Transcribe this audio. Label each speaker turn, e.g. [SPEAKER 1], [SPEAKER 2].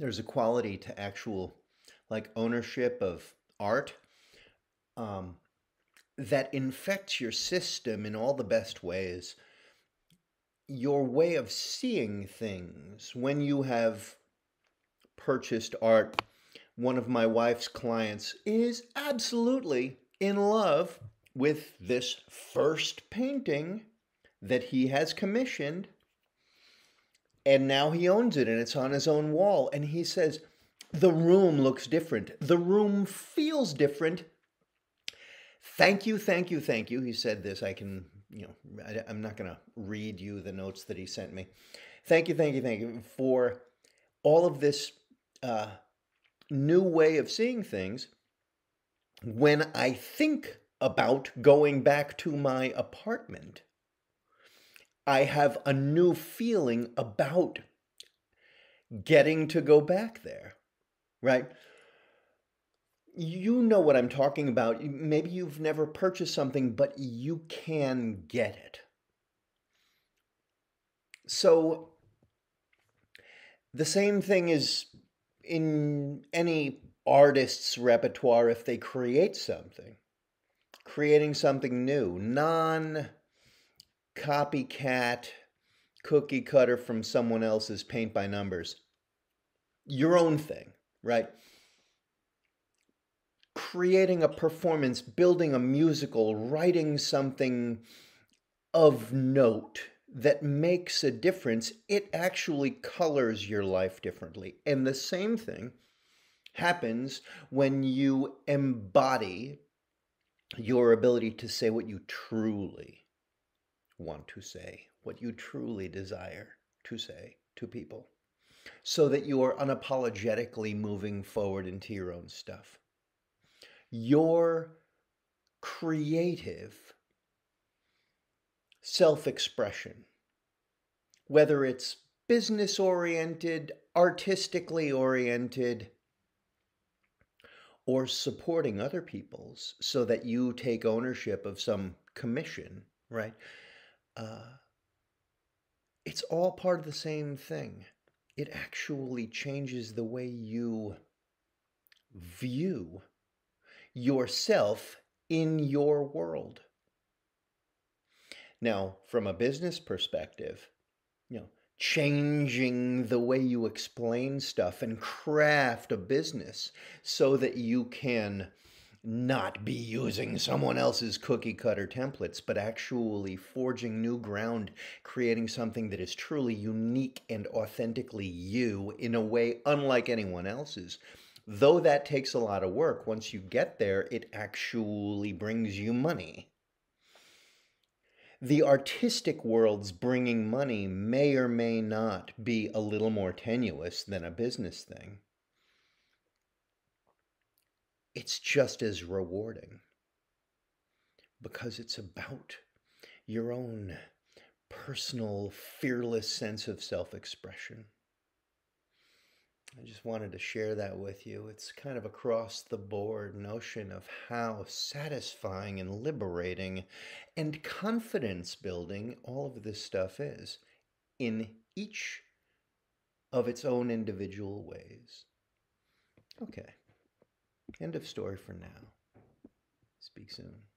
[SPEAKER 1] there's a quality to actual like ownership of art um, that infects your system in all the best ways. Your way of seeing things when you have purchased art one of my wife's clients is absolutely in love with this first painting that he has commissioned and now he owns it and it's on his own wall and he says the room looks different. The room feels different. Thank you thank you thank you. He said this. I can you know I, i'm not going to read you the notes that he sent me. Thank you thank you thank you for all of this uh, new way of seeing things when i think about going back to my apartment I have a new feeling about getting to go back there, right? You know what I'm talking about. Maybe you've never purchased something, but you can get it. So, the same thing is in any artist's repertoire if they create something, creating something new, non copycat cookie cutter from someone else's paint by numbers. Your own thing, right? Creating a performance, building a musical, writing something of note that makes a difference, it actually colors your life differently. And the same thing happens when you embody your ability to say what you truly want to say, what you truly desire to say to people, so that you are unapologetically moving forward into your own stuff. Your creative self expression, whether it's business oriented, artistically oriented, or supporting other people's so that you take ownership of some commission, right? Uh, it's all part of the same thing. It actually changes the way you view yourself in your world. Now, from a business perspective, you know, changing the way you explain stuff and craft a business so that you can not be using someone else's cookie cutter templates, but actually forging new ground, creating something that is truly unique and authentically you in a way unlike anyone else's. Though that takes a lot of work, once you get there, it actually brings you money. The artistic world's bringing money may or may not be a little more tenuous than a business thing it's just as rewarding because it's about your own personal, fearless sense of self expression. I just wanted to share that with you. It's kind of across the board notion of how satisfying and liberating and confidence building all of this stuff is in each of its own individual ways. Okay. End of story for now. Speak soon.